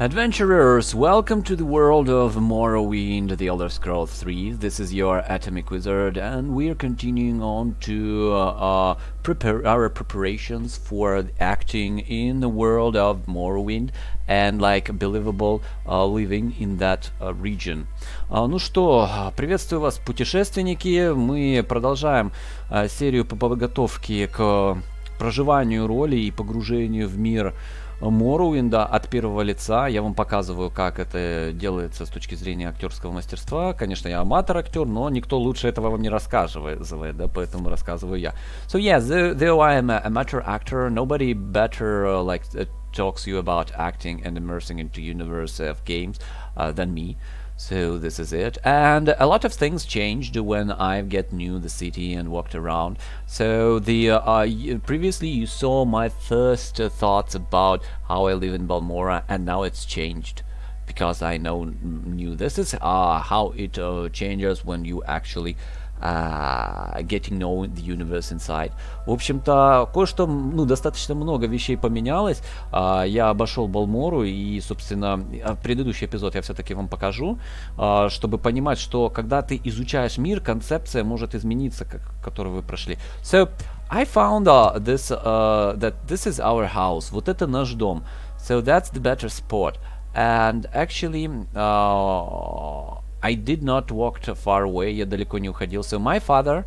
Adventurers, welcome to the world of Morrowind, The Elder Scrolls 3. This is your Atomic Wizard, and we're continuing on to uh, uh, prepare our preparations for acting in the world of Morrowind and like believable uh, living in that uh, region. Uh, ну что, приветствую вас, путешественники. Мы продолжаем uh, серию по подготовке к проживанию роли и погружению в мир Моруинда от первого лица. Я вам показываю, как это делается с точки зрения актерского мастерства. Конечно, я аматор-актер, но никто лучше этого вам не рассказывает, да, поэтому рассказываю я. So yeah, though I am an amateur actor, nobody better uh, like uh, talks you about acting and immersing into universe of games uh, than me. So this is it. And a lot of things changed when I get new the city and walked around. So the uh, uh, previously you saw my first uh, thoughts about how I live in Balmora and now it's changed because I know knew this is uh, how it uh, changes when you actually uh, getting know the universe inside. В общем-то, кое-что, ну, достаточно много вещей поменялось. Uh, я обошел Балмору и, собственно, предыдущий эпизод я все-таки вам покажу, uh, чтобы понимать, что когда ты изучаешь мир, концепция может измениться, как, которую вы прошли. So, I found uh, this, uh, that this is our house. Вот это наш дом. So that's the better spot. And actually, uh, I did not walk too far away, я далеко не уходил. So my father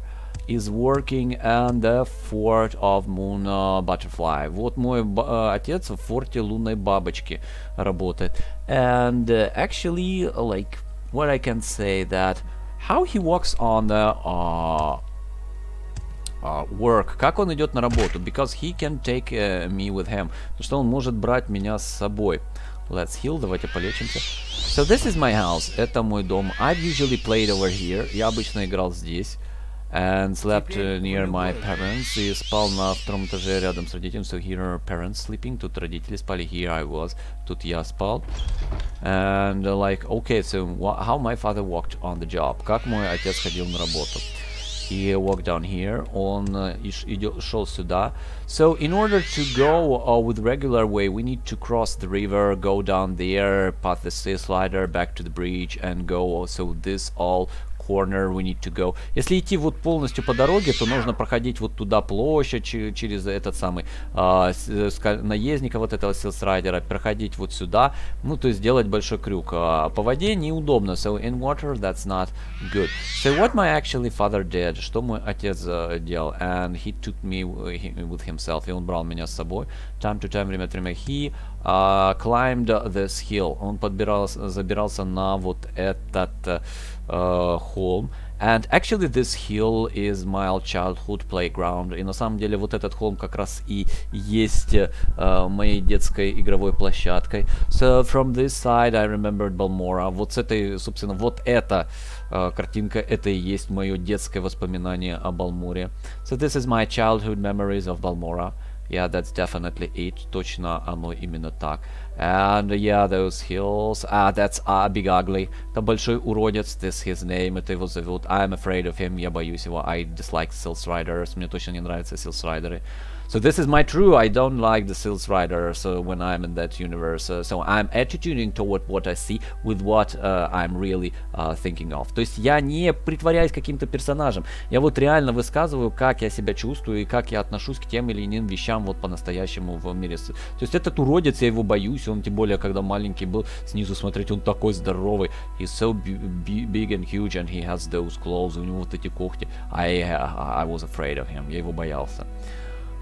is working on the fort of Moon uh, Butterfly. Вот мой uh, отец в форте лунной бабочки работает. And uh, actually, like, what I can say that how he walks on the uh, uh, work, как он идет на работу, because he can take uh, me with him, потому что он может брать меня с собой. Let's heal, давайте полечимся. So this is my house, это мой дом. I've usually played over here, я обычно играл здесь. And slept uh, near my parents, и спал на втором этаже рядом с родителями. So here are parents sleeping, тут родители спали, here I was, тут я спал. And uh, like, okay, so how my father walked on the job, как мой отец ходил на работу. he walked down here, on uh, шел сюда. So in order to go uh, with regular way, we need to cross the river, go down there, pass the silt strider, back to the bridge, and go. Uh, so this all corner we need to go. Если идти вот полностью по дороге, то нужно проходить вот туда площадь через этот самый а, наездника вот этого силсрайдера, проходить вот сюда, ну то есть делать большой крюк. А по воде неудобно, so in water that's not good. So what my actually father did, что мой отец uh, делал, and he took me with himself, и он брал меня с собой, time to time, время от времени, he uh, climbed this hill, он подбирался, забирался на вот этот uh, холм. And actually this hill is my childhood playground. И на самом деле вот этот холм как раз и есть uh, моей детской игровой площадкой. So from this side I remembered Balmora. Вот с этой, собственно, вот эта uh, картинка, это и есть мое детское воспоминание о Балморе. So this is my childhood memories of Balmora. Yeah, that's definitely it. Точно оно именно так. And yeah, those hills. Ah, that's a big ugly. Это большой уродец. This his name. Это его зовут. I'm afraid of him. Я боюсь его. I dislike Silt Striders. Мне точно не нравятся Sils So this is my true, I don't like the Sales Rider so when I'm in that universe. Uh, so I'm attituding toward what I see with what uh, I'm really uh, thinking of. То есть я не притворяюсь каким-то персонажем. Я вот реально высказываю, как я себя чувствую и как я отношусь к тем или иным вещам вот по-настоящему в мире. То есть этот уродец, я его боюсь, он тем более, когда маленький был, снизу смотреть, он такой здоровый. He's so big and huge and he has those claws, у него вот эти когти. I, I was afraid of him, я его боялся.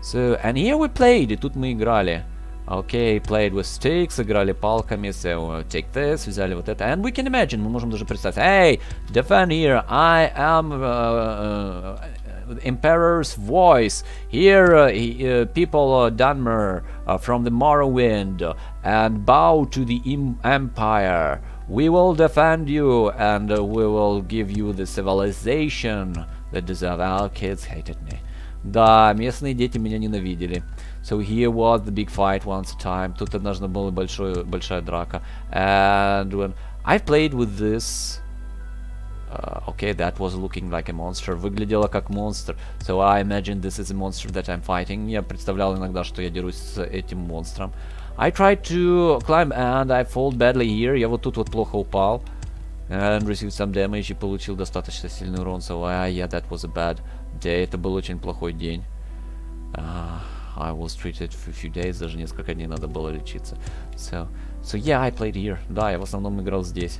So, and here we played, и тут мы играли. Okay, played with sticks, играли палками, so uh, take this, взяли вот это. And we can imagine, мы можем даже представить, hey, defend here, I am uh, uh, Emperor's voice. Here, uh, uh, people uh, Dunmer uh, from the Morrowind, and bow to the Empire. We will defend you, and uh, we will give you the civilization that deserve. Our kids hated me. Да, местные дети меня ненавидели. So here was the big fight once a time. Тут однажды была большой, большая драка. And when I played with this... Uh, okay, that was looking like a monster. Выглядело как монстр. So I imagine this is a monster that I'm fighting. Я представлял иногда, что я дерусь с этим монстром. I tried to climb and I fall badly here. Я вот тут вот плохо упал. And received some damage и получил достаточно сильный урон. So uh, yeah, that was a bad day. Это был очень плохой день. Uh, I was treated for a few days. Даже несколько дней надо было лечиться. So, so yeah, I played here. Да, я в основном играл здесь.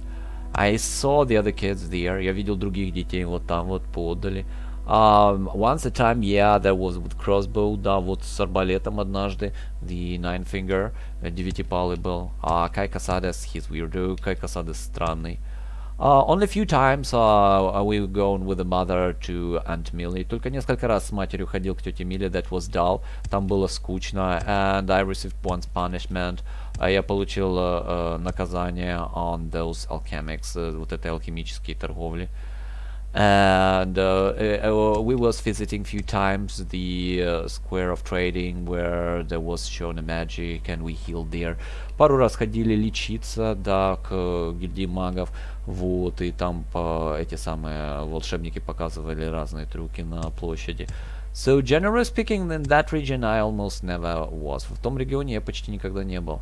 I saw the other kids there. Я видел других детей вот там вот подали. Um, once a time, yeah, there was with crossbow, да, вот с арбалетом однажды, the nine finger, девятипалый был. А Кай Касадес, he's weirdo, Кай Касадес странный. Uh, only a few times uh, we gone with the mother to Aunt Millie. Только несколько раз с матерью ходил к тете Миле. That was dull. Там было скучно. And I received once punishment. А я получил uh, наказание on those alchemics, uh, вот этой алхимические торговли. and uh, uh, we was visiting few times the uh, square of trading where there was shown a magic and we healed there пару раз ходили лечиться да к гильдии магов Вот и там по эти самые волшебники показывали разные трюки на площади. So generally speaking in that region I almost never was. В том регионе я почти никогда не был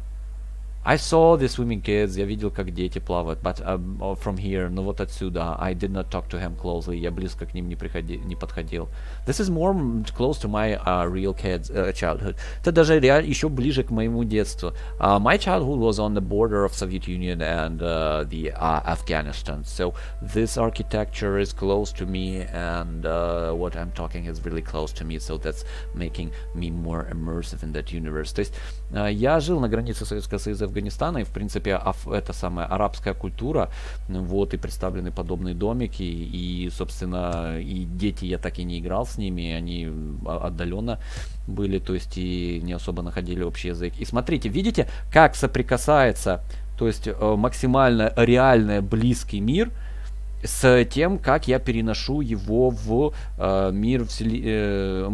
I saw the swimming kids, я видел, как дети плавают, but um, from here, но вот отсюда, I did not talk to him closely, я близко к ним не, приходи, не подходил. This is more close to my uh, real kids uh, childhood. Это даже реаль, еще ближе к моему детству. Uh, my childhood was on the border of Soviet Union and uh, the uh, Afghanistan, so this architecture is close to me and uh, what I'm talking is really close to me, so that's making me more immersive in that universe. То есть uh, я жил на границе Советского Союза Афганистана, и, в принципе, аф, это самая арабская культура, вот, и представлены подобные домики, и, собственно, и дети, я так и не играл с ними, они отдаленно были, то есть, и не особо находили общий язык. И смотрите, видите, как соприкасается, то есть, э, максимально реальный близкий мир – с тем, как я переношу его в э, мир всели, э.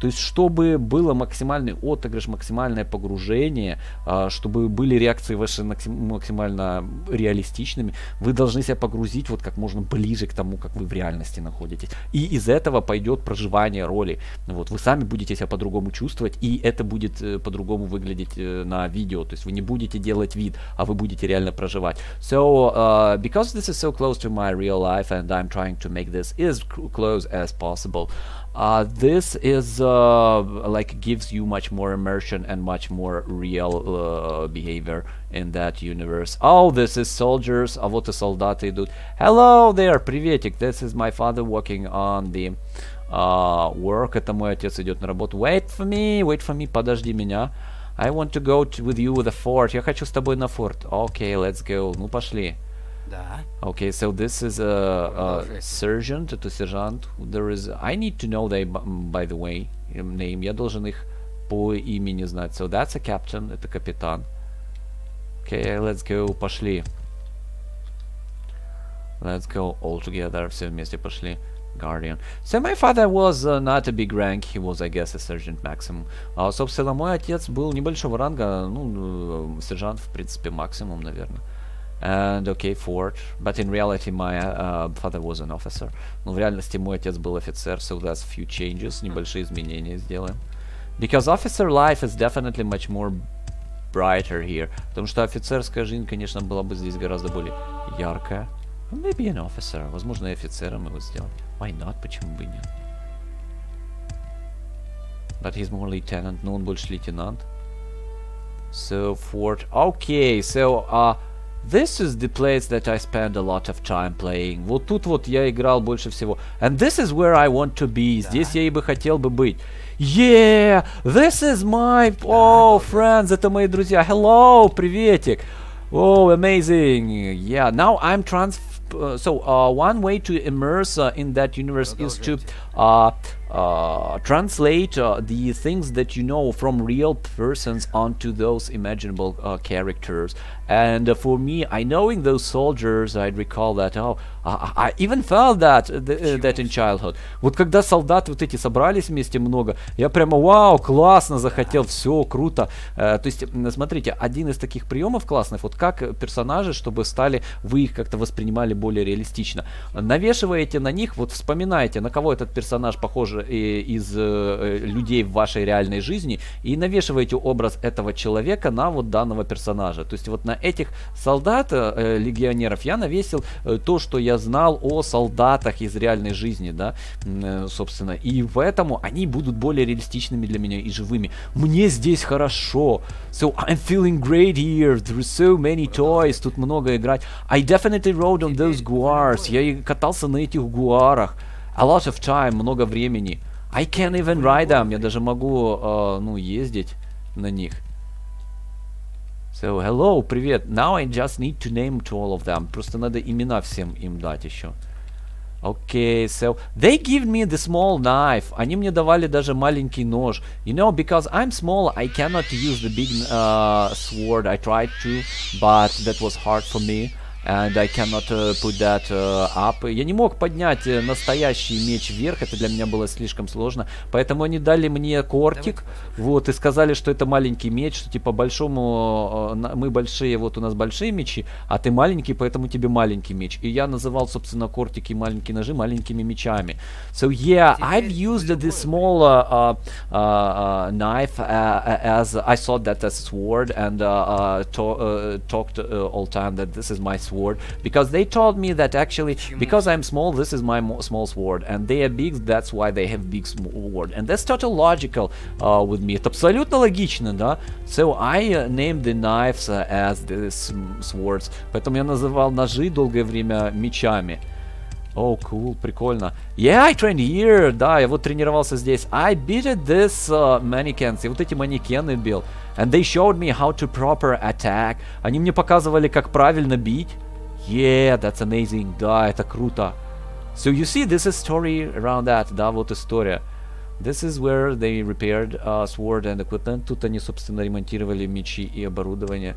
То есть, чтобы было максимальный отыгрыш, максимальное погружение, э, чтобы были реакции ваши максимально реалистичными, вы должны себя погрузить вот как можно ближе к тому, как вы в реальности находитесь. И из этого пойдет проживание роли. Вот, вы сами будете себя по-другому чувствовать, и это будет э, по-другому выглядеть э, на видео. То есть, вы не будете делать вид, а вы будете реально проживать. So, uh, because this is so close to my real life and I'm trying to make this as close as possible. Uh, this is uh, like gives you much more immersion and much more real uh, behavior in that universe. Oh, this is soldiers. А вот и солдаты идут. Hello there, приветик. This is my father working on the uh, work. Это мой отец идет на работу. Wait for me, wait for me, подожди меня. I want to go to, with you with the fort. Я хочу с тобой на форт. Okay, let's go. Ну, пошли. Да. Okay, so this is a, a sergeant, это сержант. There is, I need to know they, by the way, name. Я должен их по имени знать. So that's a captain, это капитан. Okay, let's go, пошли. Let's go all together, все вместе пошли. Guardian. So my father was uh, not a big rank, he was, I guess, a sergeant maximum. Uh, собственно, мой отец был небольшого ранга, ну, сержант, в принципе, максимум, наверное. And okay, Ford. But in reality, my uh, father was an officer. Но в реальности мой отец был офицер, so that's few changes, небольшие изменения сделаем. Because officer life is definitely much more brighter here. Потому что офицерская жизнь, конечно, была бы здесь гораздо более яркая. Maybe an officer. Возможно, и офицером его сделать. Why not? Почему бы нет? But he's more lieutenant. Но он больше лейтенант. So, Ford. Okay, so, uh, This is the place that I spend a lot of time playing. Вот тут вот я играл больше всего. And this is where I want to be. Да. Здесь я и бы хотел бы быть. Yeah! This is my... Oh, friends, это мои друзья. Hello, приветик. Oh, amazing. Yeah, now I'm trans... Uh, so, uh, one way to immerse uh, in that universe is to uh, uh, translate uh, the things that you know from real persons onto those imaginable uh, characters And uh, for me, I knowing those soldiers, I recall that, oh, I, I even felt that, uh, the, that in childhood. Вот когда солдаты вот эти собрались вместе много, я прямо, вау, классно захотел, все, круто. Uh, то есть, смотрите, один из таких приемов классных, вот как персонажи, чтобы стали, вы их как-то воспринимали более реалистично. Навешиваете на них, вот вспоминаете, на кого этот персонаж похож из э, людей в вашей реальной жизни и навешиваете образ этого человека на вот данного персонажа. То есть вот на этих солдат, э, легионеров, я навесил э, то, что я знал о солдатах из реальной жизни, да, э, собственно. И поэтому они будут более реалистичными для меня и живыми. Мне здесь хорошо. So I'm feeling great here. There are so many toys. Тут много играть. I definitely rode on those guars. Я катался на этих гуарах. A lot of time. Много времени. I can't even ride them. Я даже могу, uh, ну, ездить на них. So, hello, привет. Now I just need to name to all of them. Просто надо имена всем им дать еще. Okay, so they give me the small knife. Они мне давали даже маленький нож. You know, because I'm small, I cannot use the big uh, sword. I tried to, but that was hard for me. And I cannot uh, put that uh, up. Я не мог поднять э, настоящий меч вверх, это для меня было слишком сложно, поэтому они дали мне кортик, вот, и сказали, что это маленький меч, что типа большому, мы большие, вот у нас большие мечи, а ты маленький, поэтому тебе маленький меч. И я называл, собственно, кортики маленькие ножи маленькими мечами. So yeah, I've used this small uh, uh, uh, knife uh, as I thought that as sword and uh, uh, to, uh, talked uh, all time that this is my sword sword because they told me that actually because I'm small this is my small sword and they are big that's why they have big sword and that's totally logical uh, with me это абсолютно логично да so I uh, named the knives uh, as the swords поэтому я называл ножи долгое время мечами Oh, cool, прикольно. Yeah, I trained here. Да, я вот тренировался здесь. I beat this uh, mannequins. И вот эти манекены бил. And they showed me how to proper attack. Они мне показывали, как правильно бить. Yeah, that's amazing, да, это круто. So you see, this is story around that, да, вот история. This is where they repaired uh, sword and equipment. Тут они, собственно, ремонтировали мечи и оборудование.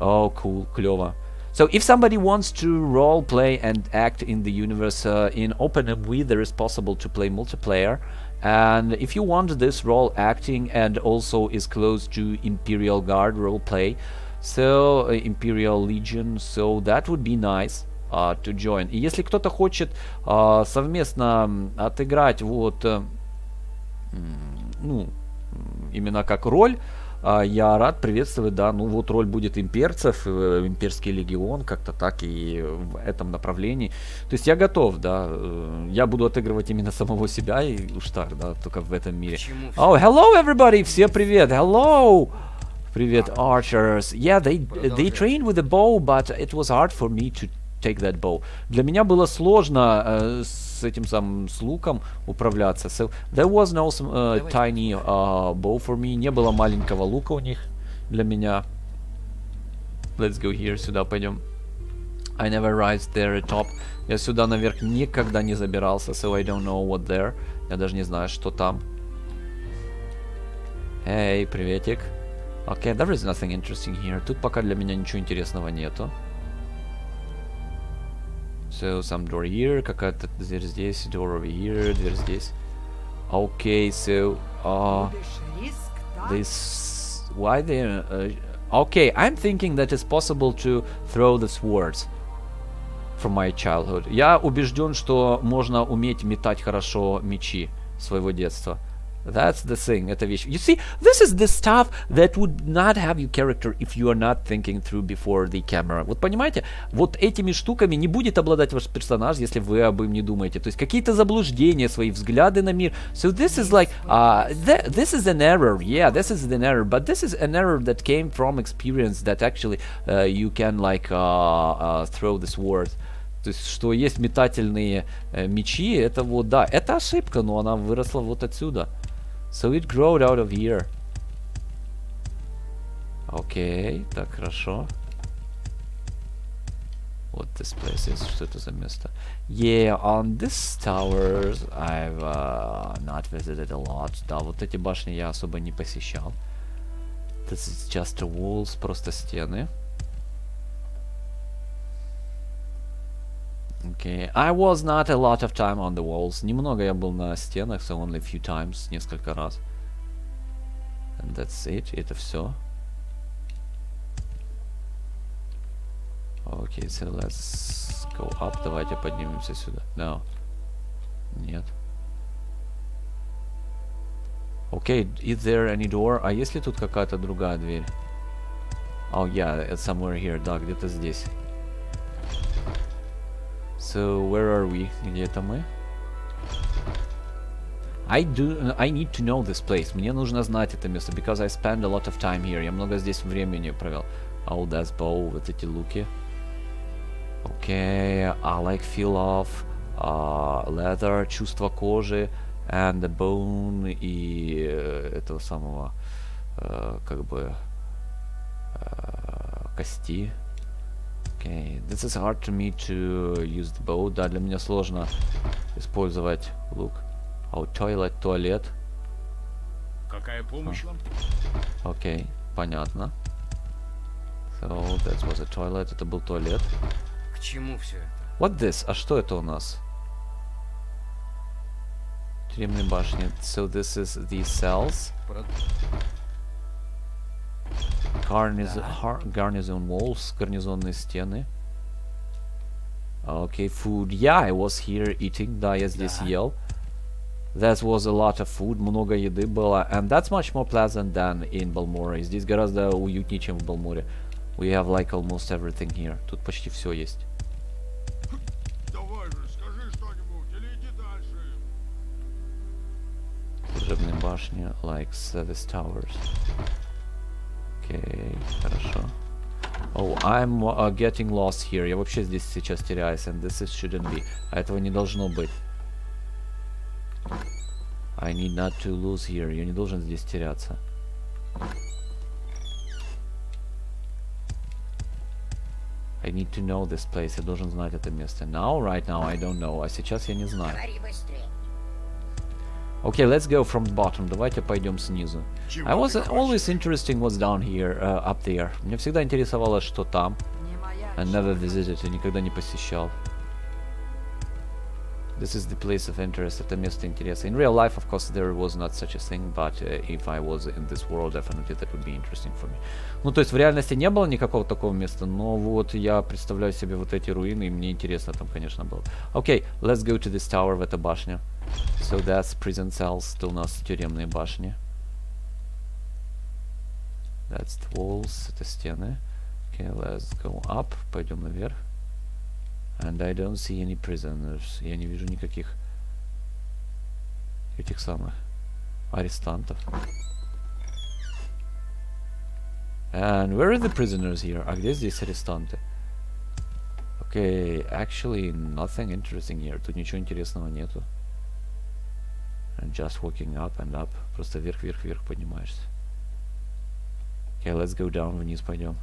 Oh, cool, клево. So if somebody wants to role play and act in the universe uh, in OpenMW, there is possible to play multiplayer. And if you want this role acting and also is close to Imperial Guard role play, So, uh, Imperial Legion, so that would be nice uh, to join. И если кто-то хочет uh, совместно отыграть вот, uh, ну, именно как роль, uh, я рад приветствовать, да, ну вот роль будет имперцев, uh, имперский легион, как-то так и в этом направлении. То есть я готов, да, я буду отыгрывать именно самого себя и уж так, да, только в этом мире. Oh, hello everybody, все привет, hello! Привет, archers. Yeah, they they trained with a bow, but it was hard for me to take that bow. Для меня было сложно uh, с этим самым с луком управляться. So there was no uh, tiny uh, bow for me. Не было маленького лука у них для меня. Let's go here, сюда пойдем. I never rise there top. Я сюда наверх никогда не забирался, so I don't know what there. Я даже не знаю, что там. Эй, приветик. Okay, there is nothing interesting here. Тут пока для меня ничего интересного нету. So, some door here, какая-то дверь здесь, door over here, дверь здесь. Okay, so, uh, this, why they, uh, okay, I'm thinking that it's possible to throw the swords from my childhood. Я убежден, что можно уметь метать хорошо мечи своего детства. That's the thing, это вещь. You see, this is the stuff that would not have your character if you are not thinking through before the camera. Вот понимаете, вот этими штуками не будет обладать ваш персонаж, если вы об им не думаете. То есть какие-то заблуждения, свои взгляды на мир. So this is like, uh, th this is an error. Yeah, this is an error. But this is an error that came from experience that actually uh, you can like uh, uh, throw this word. То есть, что есть метательные э, мечи, это вот, да, это ошибка, но она выросла вот отсюда. So it growed out of here. Окей, okay, так, хорошо. What this place is, что это за место? Yeah, on this towers I've uh, not visited a lot. Да, вот эти башни я особо не посещал. This is just a walls, просто стены. Okay, I was not a lot of time on the walls. Немного я был на стенах, so only a few times, несколько раз. And that's it, это все. Okay, so let's go up. Давайте поднимемся сюда. No. Нет. Okay, is there any door? А есть ли тут какая-то другая дверь? Oh yeah, it's somewhere here, да, где-то здесь. So, where are we? Где это мы? I do, I need to know this place. Мне нужно знать это место, because I spend a lot of time here. Я много здесь времени провел. Oh, that's bow, вот эти луки. Okay, I like feel of uh, leather, чувство кожи, and the bone и uh, этого самого, uh, как бы, uh, кости. Okay, this is hard to me to use the bow. Да, для меня сложно использовать лук. Oh, toilet, туалет. Какая помощь вам? Окей, okay, понятно. So, that was a toilet. Это был туалет. К чему все это? What this? А что это у нас? Тюремные башни. So this is the cells. Про- Garnizon, har- garnison walls. Гарнизонные стены. Okay, food. Yeah, I was here eating. Да, я здесь Да. ел. That was a lot of food. Много еды было. And that's much more pleasant than in Balmora. Здесь гораздо уютнее, чем в Балморе. We have like almost everything here. Тут почти все есть. Давай же, скажи что-нибудь или иди дальше. Служебные башни, like service towers. Окей, хорошо. Oh, I'm uh, getting lost here. Я вообще здесь сейчас теряюсь, and this is shouldn't be. А этого не должно быть. I need not to lose here. Я не должен здесь теряться. I need to know this place. Я должен знать это место. Now, right now, I don't know. А сейчас я не знаю. Говори быстрее. Okay, let's go from the bottom. Давайте пойдем снизу. Чего I was ты always interesting what's down here, uh, up there. Мне всегда интересовало, что там. Не моя I never visited, я никогда не посещал. This is the place of interest. Это место интереса. In real life, of course, there was not such a thing, but uh, if I was in this world, definitely that would be interesting for me. Ну, то есть в реальности не было никакого такого места, но вот я представляю себе вот эти руины, и мне интересно там, конечно, было. Okay, let's go to this tower, в эта башня. So that's prison cells, это у нас тюремные башни. That's the walls, это стены. Okay, let's go up, пойдем наверх. And I don't see any prisoners. Я не вижу никаких этих самых арестантов. And where are the prisoners here? А где здесь арестанты? Okay, actually nothing interesting here. Тут ничего интересного нету. And just walking up and up. Просто вверх, вверх, вверх поднимаешься. Okay, let's go down. Вниз пойдем.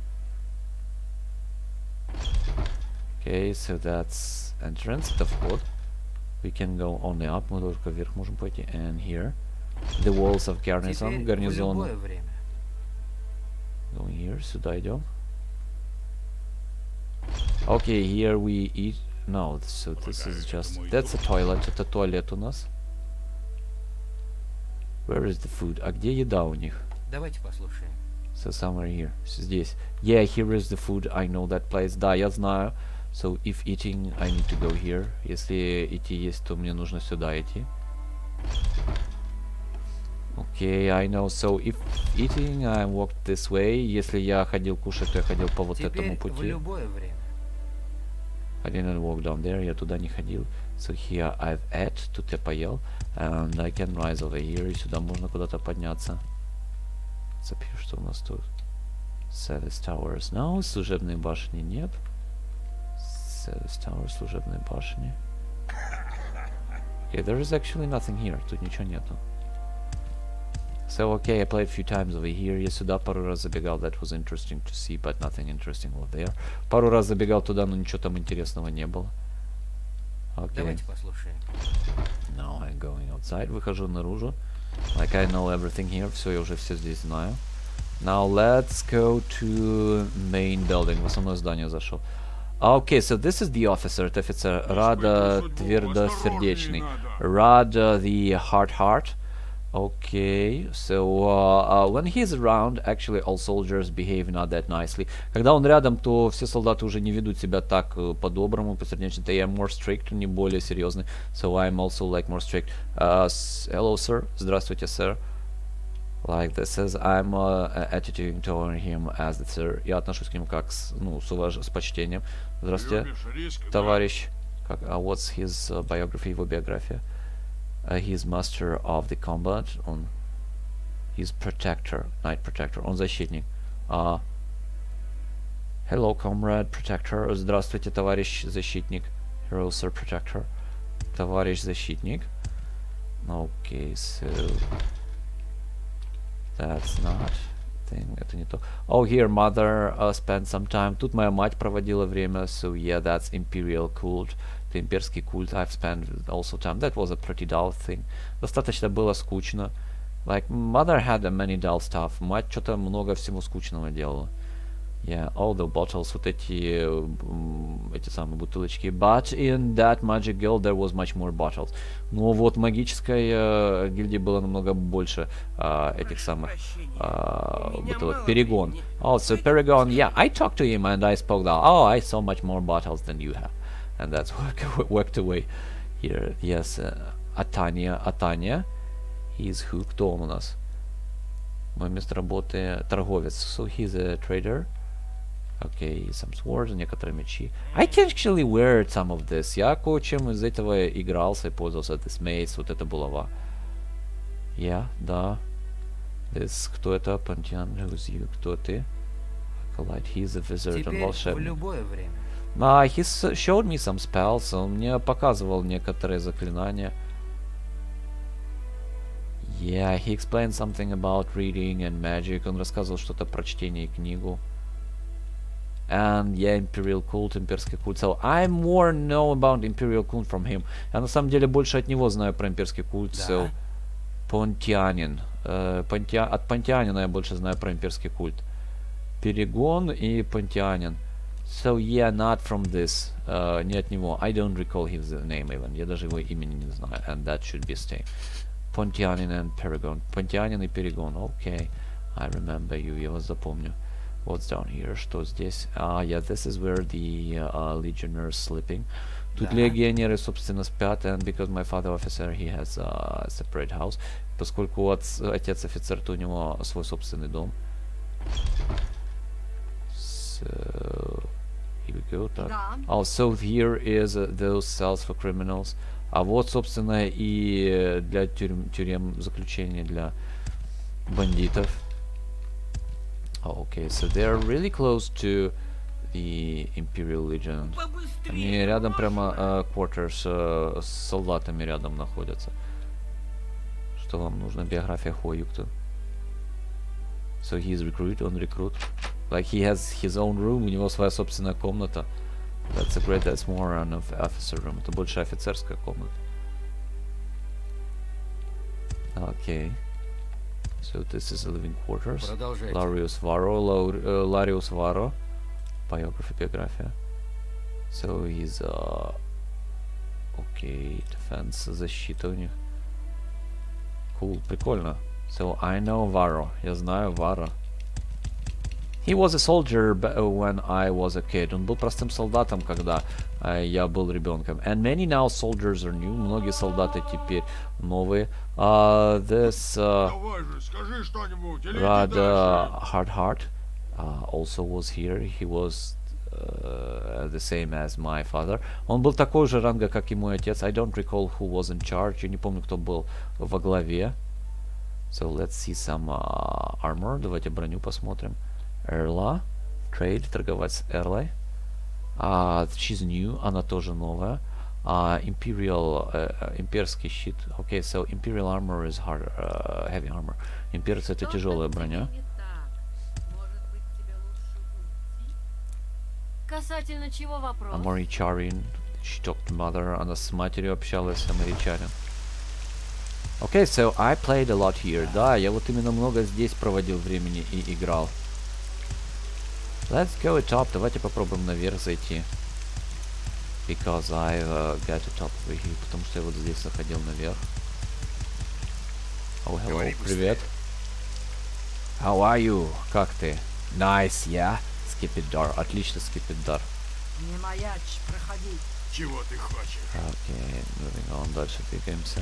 Okay, so that's entrance, это вход. We can go only up, мы только вверх можем пойти. And here, the walls of garrison, Теперь в гарнизон. любое время. Going here, сюда идем. Okay, here we eat. No, so this is Полагаю, just. это мой That's a дом. toilet, это туалет у нас. Where is the food? А где еда у них? Давайте послушаем. So somewhere here. Здесь. Yeah, here is the food. I know that place. Да, я знаю. So if eating, I need to go here. Если идти есть, то мне нужно сюда идти. Okay, I know. So if eating, I walked this way. Если я ходил кушать, то я ходил по вот этому Теперь в пути. любое время. I didn't walk down there. Я туда не ходил. So here I've ate. Тут я поел. And I can rise over here. И сюда можно куда-то подняться. Here? Что у нас тут? Service Towers. No, служебные башни нет. Service Towers, служебные башни. Okay, there is actually nothing here. Тут ничего нету. So, okay, I played a few times over here. Я сюда пару раз забегал. That was interesting to see, but nothing interesting was there. Пару раз забегал туда, но ничего там интересного не было. Okay. Давайте послушаем. Now I'm going outside. Выхожу наружу. Like I know everything here. Все, я уже все здесь знаю. Now let's go to main building. В основное здание зашел. Okay, so this is the officer. Это офицер. Рада твердосердечный. Rada the hard heart. Okay, so uh, uh, when he's around, actually all soldiers behave not that nicely. Когда он рядом, то все солдаты уже не ведут себя так э, по-доброму, по-сердечно. They are more strict, не более серьезны. So I'm also like more strict. Uh, hello, sir. Здравствуйте, sir. like this as I'm uh, attitude toward him as the sir. Я отношусь к нему как с, ну, с, уваж... с почтением. Здравствуйте, Любишь риск, да? товарищ. Как, а what's his uh, biography, его биография? Uh, he's master of the combat. Он he's protector, knight protector. Он защитник. А hello, comrade protector. Здравствуйте, товарищ защитник. Hello, sir protector. Товарищ защитник. Okay, so that's not thing. Это не то. Oh, here mother uh, spent some time. Тут моя мать проводила время. So yeah, that's imperial cult. Это имперский культ. I've spent also time. That was a pretty dull thing. Достаточно было скучно. Like mother had a many dull stuff. Мать что-то много всего скучного делала. Yeah, all the bottles, вот эти, э, м, эти самые бутылочки. But in that magic guild there was much more bottles. Но вот в магической э, гильдии было намного больше а, этих самых а, бутылок. Перегон. Oh, so Paragon, yeah, I talked to him and I spoke that. Oh, I saw much more bottles than you have. And that's work, worked away here. Yes, uh, Atania, Atania. He's who? Кто он у нас? Мое место работы торговец. So he's a trader. Okay, some swords, некоторые мечи. I can actually wear some of this. Я кое-чем из этого игрался и пользовался. This mace, вот эта булава. Yeah, да. This, кто это? Пантиан, who's you? Кто ты? Acolyte, he's a wizard, он Теперь в волшебник. любое время. Ah, he s- showed me some spells. Он мне показывал некоторые заклинания. Yeah, he explained something about reading and magic. Он рассказывал что-то про чтение и книгу. And yeah, Imperial Cult, имперский культ. So I more know about Imperial Cult from him. Я на самом деле больше от него знаю про имперский культ. So Да. Понтианин. Э, Понтиа- От Понтианина я больше знаю про имперский культ. Перегон и Понтианин. So yeah, not from this. Uh, не от него. I don't recall his name even. Я даже его имени не знаю. And that should be staying. Pontianin and Paragon. Понтианин и Перегон. Okay. I remember you. Я вас запомню. What's down here? Что здесь? Ah, yeah, this is where the uh, legionnaires sleeping. Тут Да. легионеры, собственно, спят. And because my father officer, he has a separate house. Поскольку отц- отец офицер, то у него свой собственный дом. So, here we go. Так. Да. Oh, so here is uh, those cells for criminals. А вот, собственно, и э, для тюрем, тюрем заключения для бандитов. Oh, okay, so they're really close to the Imperial Legion. Они рядом прямо э, quarters э, с солдатами рядом находятся. Что вам нужно? Биография Хоюкта. So he's recruit, он рекрут. Like he has his own room, у него своя собственная комната. That's a great, that's more an of officer room. Это больше офицерская комната. Okay. So this is the living quarters. Продолжайте. Larius Varo, Lau- uh, Larius Varo. Biography, биография. So he's uh, okay, defense, защита у них. Cool, прикольно. So I know Varo. Я знаю Varo. He was a soldier b- uh, when I was a kid. Он был простым солдатом, когда э, я был ребенком. And many now soldiers are new. Многие солдаты теперь новые. Uh, this uh, Давай же, скажи что-нибудь, или иди Rad дальше. uh, Hard Heart uh, also was here. He was uh, the same as my father. Он был такой же ранга, как и мой отец. I don't recall who was in charge. Я не помню, кто был во главе. So let's see some uh, armor. Давайте броню посмотрим. Эрла. Trade. Торговать с Эрлой. Uh, she's new. Она тоже новая. Uh, Imperial, uh, имперский щит. Okay, so Imperial armor is hard, uh, heavy armor. Имперцы это тяжелая броня. Касательно чего вопрос? Амаричарин. She talked to mother. Она с матерью общалась, Амаричарин. Okay, so I played a lot here. Да, я вот именно много здесь проводил времени и играл. Let's go top. Давайте попробуем наверх зайти. Because I uh, got a top over here. Потому что я вот здесь заходил наверх. Oh, hello. Говори быстрее. Привет. How are you? Как ты? Nice, yeah? Скипидар. Отлично, Скипидар. Не маячь, проходи. Чего ты хочешь? Окей, moving on, дальше двигаемся.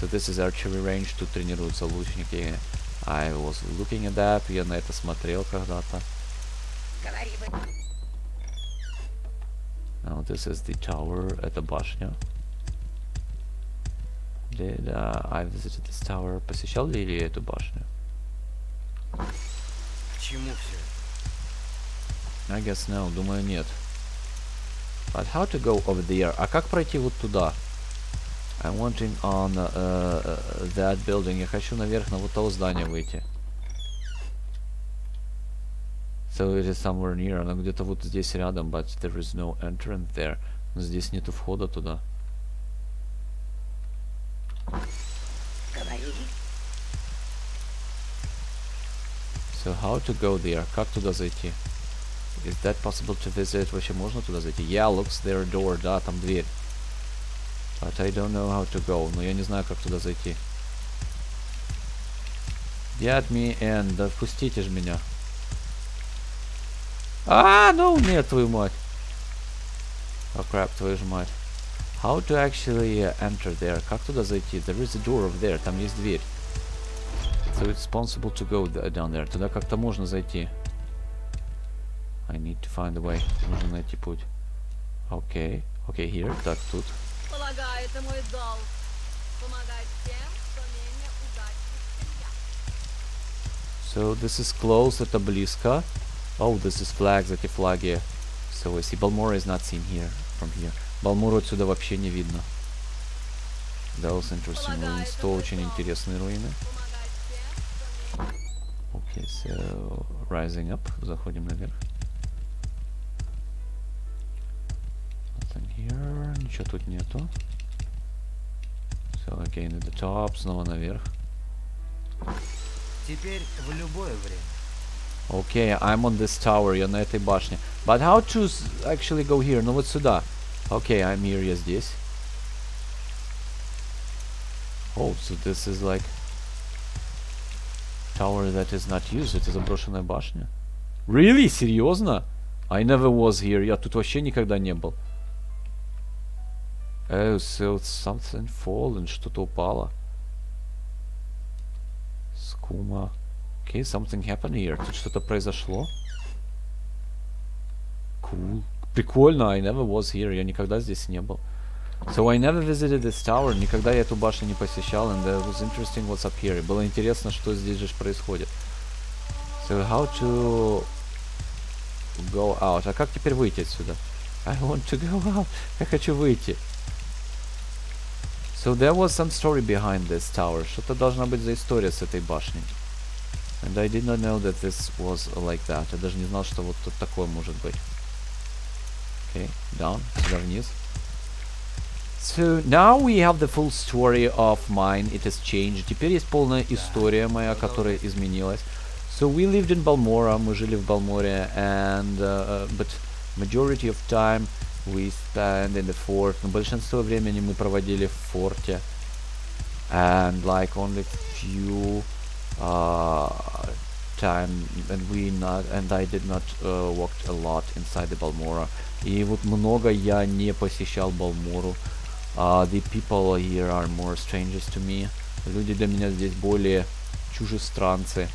So this is archery range, тут тренируются лучники. I was looking at that, я на это смотрел когда-то. Now this is the tower, это башня. Did uh, I visit this tower? Посещал ли я эту башню? К чему все? I guess no, думаю нет. But how to go over there? А как пройти вот туда? I'm wanting on uh, uh, that building. Я хочу наверх на вот то здание выйти. So it is somewhere near. Оно где-то вот здесь рядом, but there is no entrance there. Но здесь нету входа туда. So how to go there? Как туда зайти? Is that possible to visit? Вообще можно туда зайти? Yeah, looks there a door. Да, там дверь. But I don't know how to go. Но я не знаю, как туда зайти. Get me in. Да впустите ж меня. А, ну нет, твою мать. Oh crap, твою же мать. How to actually uh, enter there? Как туда зайти? There is a door over there. Там есть дверь. So it's possible to go th- down there. Туда как-то можно зайти. I need to find a way. Нужно найти путь. Окей. Окей, here. Так, тут. Полагаю, это мой долг. Помогать тем, кто менее удачлив, чем я. So this is close, это близко. Oh, this is flags, эти флаги. So I see Balmora is not seen here, from here. Балмору отсюда вообще не видно. Those interesting ruins. То очень интересные руины. Okay, so rising up. Заходим наверх. Nothing here. Ничего тут нету. So again at the top. Снова наверх. Теперь в любое время. Okay, I'm on this tower, я на этой башне. But how to s- actually go here? Ну вот сюда. Okay, I'm here, я здесь. Oh, so this is like tower that is not used. Это заброшенная башня. Really? Серьезно? I never was here. Я тут вообще никогда не был. Oh, so something fallen. Что-то упало. Скума. Okay, something happened here. Тут что-то произошло. Cool. Прикольно, I never was here. Я никогда здесь не был. So I never visited this tower. Никогда я эту башню не посещал. And it was interesting what's up here. Было интересно, что здесь же происходит. So how to go out? А как теперь выйти отсюда? I want to go out. Я хочу выйти. So there was some story behind this tower. Что-то должна быть за история с этой башней. And I did not know that this was like that. Я даже не знал, что вот тут такое может быть. Okay, down, сюда вниз. So now we have the full story of mine. It has changed. Теперь есть полная история моя, которая изменилась. So we lived in Balmora. Мы жили в Балморе, and uh, but majority of time we spent in the fort. Но большинство времени мы проводили в форте. And like only few uh, time and we not and I did not uh, walked a lot inside the Balmora. И вот много я не посещал Балмору. Uh, the people here are more strangers to me. Люди для меня здесь более чужестранцы.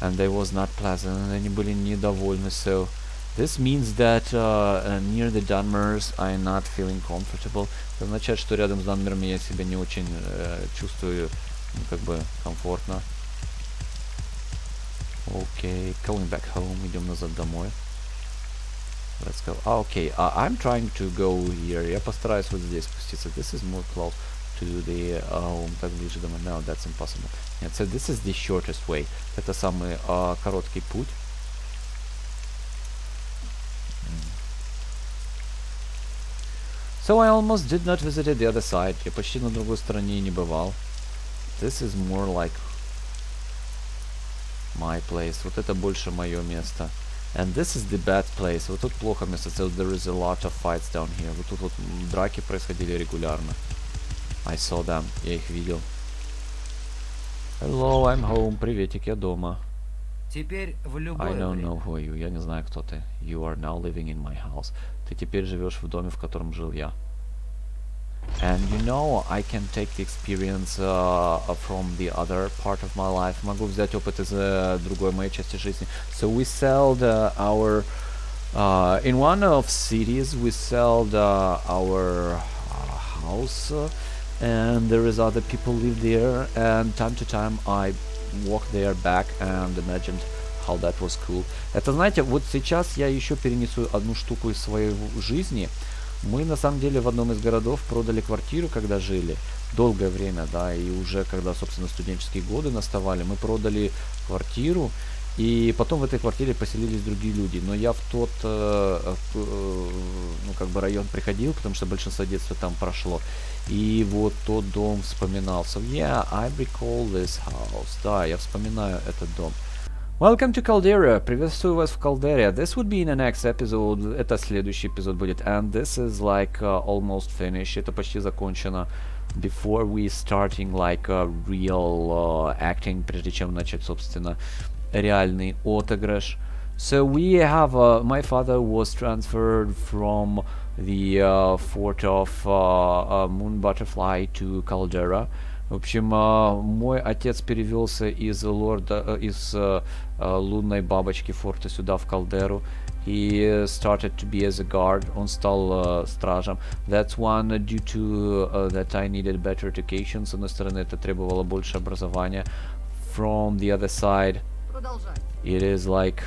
And they was not pleasant. and Они были недовольны. So this means that uh, uh, near the Dunmers I'm not feeling comfortable. Это означает, что рядом с Данмерами я себя не очень э, чувствую ну, как бы комфортно. Окей, going back home, идем назад домой. Let's go. А, окей, а I'm trying to go here. Я постараюсь вот здесь спуститься. This is more close to the uh, home. Так ближе домой. No, that's impossible. Нет, so this is the shortest way. Это самый а, короткий путь. So I almost did not visit the other side. Я почти на другой стороне не бывал. This is more like my place. Вот это больше мое место. And this is the bad place. Вот тут плохо место. So there is a lot of fights down here. Вот тут вот драки происходили регулярно. I saw them. Я их видел. Hello, I'm home. Приветик, я дома. Теперь в I любое don't время. know who you. Я не знаю, кто ты. You are now living in my house. Ты теперь живешь в доме, в котором жил я. And you know, I can take the experience uh, from the other part of my life. Могу взять опыт из э, другой моей части жизни. So we sold uh, our uh, in one of cities we sold uh, our uh, house uh, and there is other people live there and time to time I walk there back and imagined how that was cool. Это, знаете, вот сейчас я еще перенесу одну штуку из своей в- жизни. Мы на самом деле в одном из городов продали квартиру, когда жили. Долгое время, да, и уже когда, собственно, студенческие годы наставали, мы продали квартиру, и потом в этой квартире поселились другие люди. Но я в тот, э, э, э, ну, как бы район приходил, потому что большинство детства там прошло. И вот тот дом вспоминал. So yeah, I recall this house. Да, я вспоминаю этот дом. Welcome to Caldera. Приветствую вас в Калдере. This would be in the next episode. Это следующий эпизод будет. And this is like uh, almost finished. Это почти закончено. Before we starting like a real uh, acting, прежде чем начать, собственно, реальный отыгрыш. So we have, uh, my father was transferred from the uh, fort of uh, uh, Moon Butterfly to Caldera. В общем, а, мой отец перевелся из лорда, э, из э, э, лунной бабочки форта сюда в Калдеру. He started to be as a guard. Он стал э, стражем. That's one uh, due to uh, that I needed better education. С одной стороны, это требовало больше образования. From the other side, Продолжай. it is like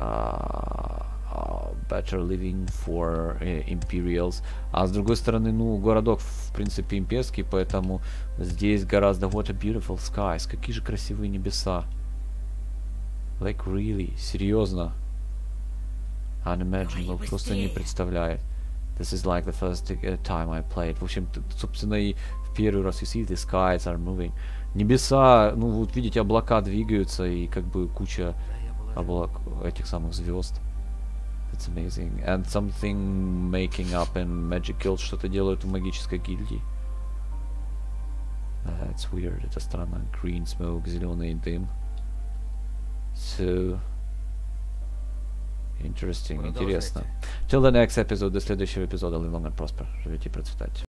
uh, uh, better living for uh, imperials. А с другой стороны, ну, городок в принципе имперский, поэтому здесь гораздо what a beautiful skies. Какие же красивые небеса. Like really, серьезно. Unimaginable, просто не представляет. This is like the first uh, time I played. В общем, собственно, и в первый раз you see the skies are moving. Небеса, ну вот видите, облака двигаются и как бы куча облак этих самых звезд. It's amazing. And something making up in Magic Guild, что-то делают в магической гильдии. That's weird, это странно. Green smoke, зеленый дым. So... Interesting, интересно. Продолжайте. Till the next episode, до следующего эпизода. Live long and prosper. Живите и процветайте.